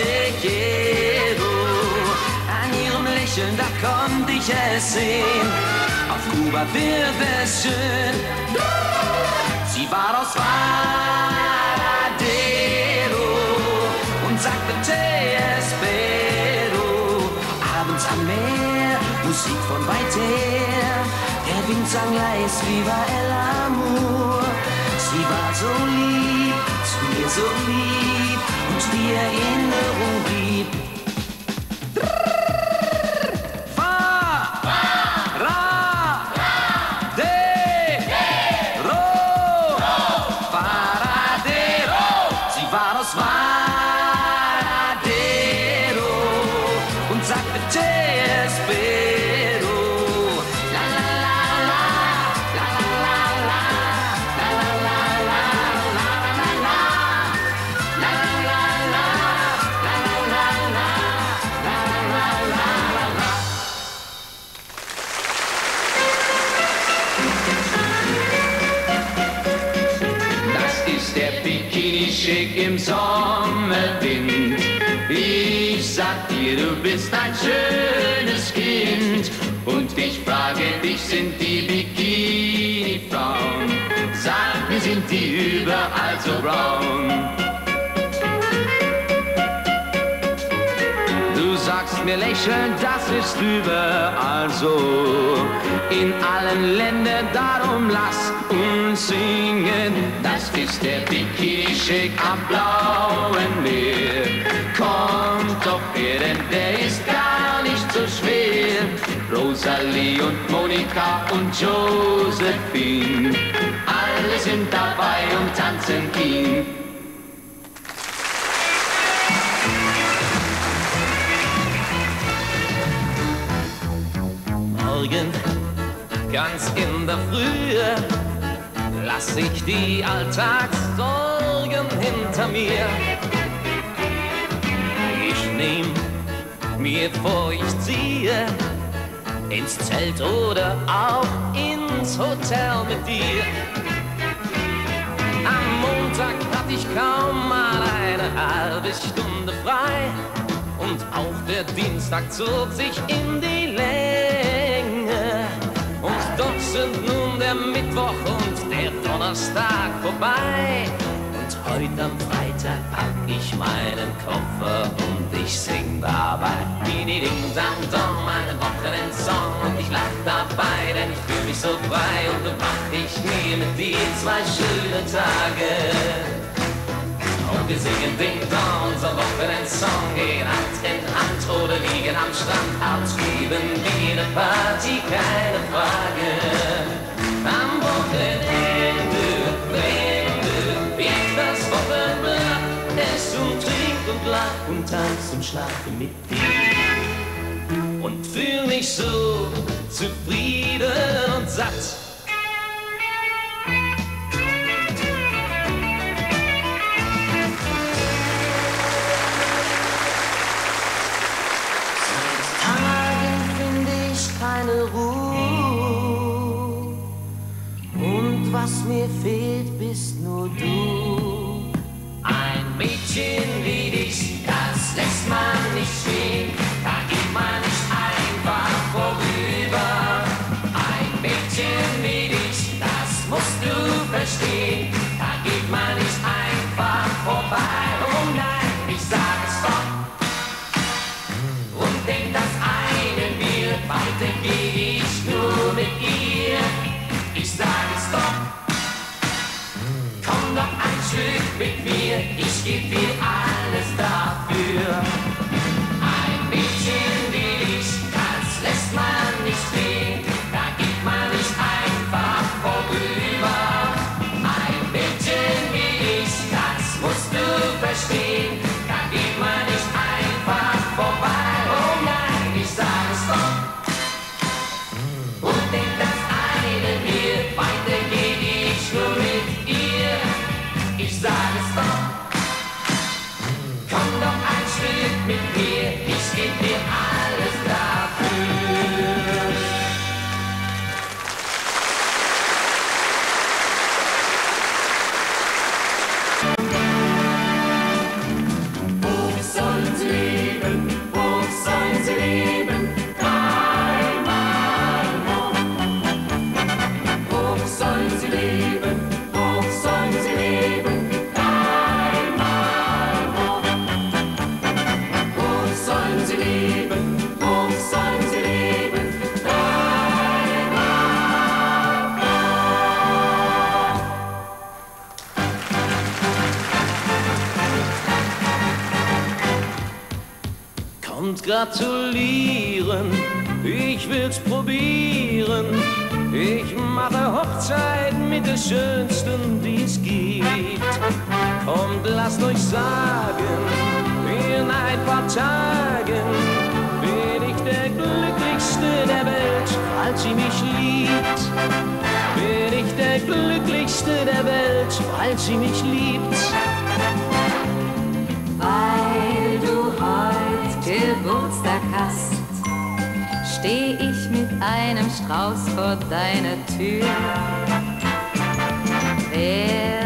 Chechero. An ihrem Lächeln, da konnte ich es sehen. Auf Kuba wird es schön. Sie war aus Varadero und sagte Te espero. Abends am Meer, Musik von weit her. Der Wind sang leis, viva el amor. Sie war so lieb, zu mir so lieb und die Erinnerung blieb. Bikini-Schick im Sommerwind. Ich sag dir, du bist ein schönes Kind. Und ich frage dich, sind die Bikini-Frauen? Sag mir, sind die überall so braun? Du sagst mir lächeln, das ist überall so. In allen Ländern, darum lass uns singen. Das ist der Bikini-Schick am blauen Meer. Kommt doch her, denn der ist gar nicht so schwer. Rosalie und Monika und Josephine, alle sind dabei und tanzen ihn. Morgen, ganz in der Frühe, lass ich die Alltagssorgen hinter mir. Ich nehm mir vor, ich ziehe ins Zelt oder auch ins Hotel mit dir. Am Montag hatte ich kaum mal eine halbe Stunde frei. Und auch der Dienstag zog sich in die Länge. Und doch sind nun der Mittwoch und der Donnerstag vorbei. Heute am Freitag pack ich meinen Koffer und ich sing dabei. Didi ding dang dong, meinen Wochenendsong. Und ich lach dabei, denn ich fühl mich so frei. Und mach ich mir mit dir zwei schöne Tage. Und wir singen Ding Dong, unser Wochenendsong, gehen Hand in Hand oder liegen am Strand, ausgeben wie eine Party, keine lach und tanz und schlafe mit dir. Und fühl mich so zufrieden und satt. Tagen finde ich keine Ruhe. Und was mir fehlt, bist nur du. Mit mir, ich geb dir alles dafür. Gratulieren, ich will's probieren. Ich mache Hochzeit mit der schönsten, die es gibt. Kommt, lasst euch sagen, in ein paar Tagen bin ich der glücklichste der Welt, falls sie mich liebt. Bin ich der glücklichste der Welt, falls sie mich liebt. Geburtstag hast, steh ich mit einem Strauß vor deiner Tür. Wär